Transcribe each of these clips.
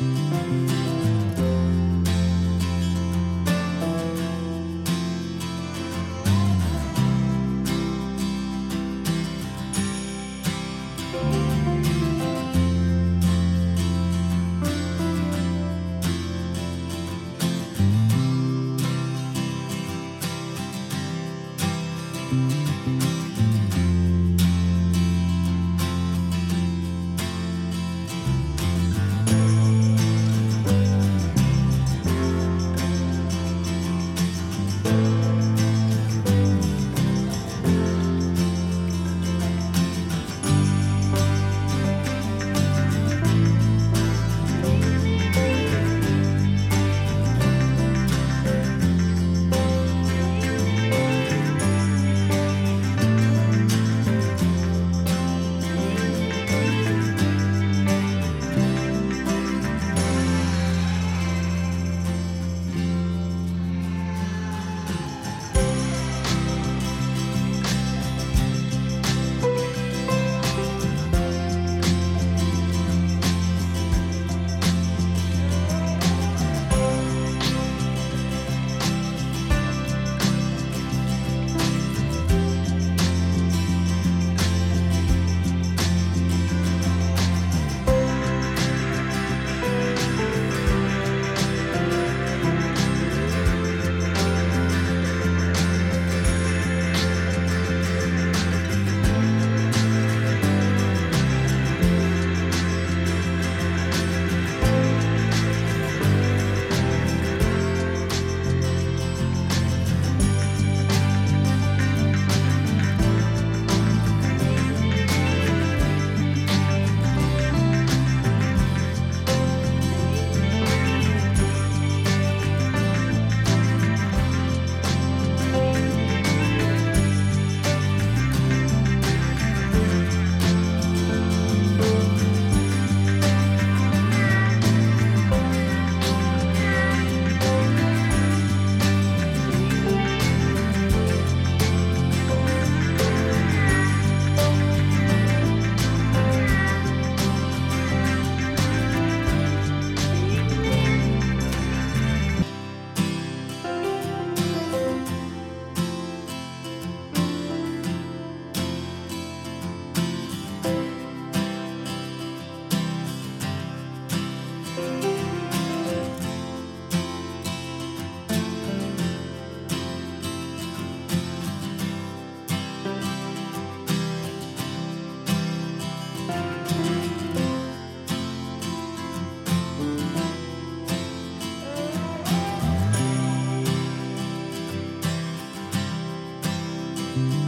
Música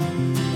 Bye.